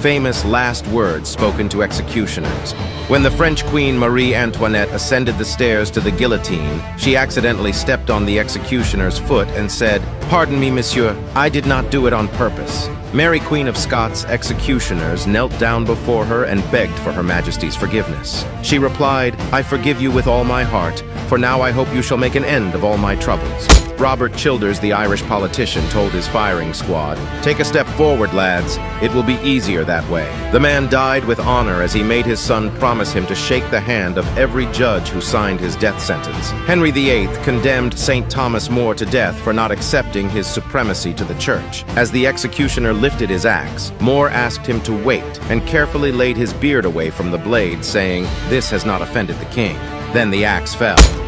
famous last words spoken to executioners. When the French Queen Marie Antoinette ascended the stairs to the guillotine, she accidentally stepped on the executioner's foot and said, Pardon me, monsieur, I did not do it on purpose. Mary Queen of Scots' executioners knelt down before her and begged for Her Majesty's forgiveness. She replied, I forgive you with all my heart, for now I hope you shall make an end of all my troubles. Robert Childers, the Irish politician, told his firing squad, Take a step forward, lads. It will be easier that way. The man died with honor as he made his son promise him to shake the hand of every judge who signed his death sentence. Henry VIII condemned St. Thomas More to death for not accepting his supremacy to the church. As the executioner lifted his axe, More asked him to wait and carefully laid his beard away from the blade, saying, This has not offended the king. Then the axe fell.